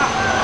아!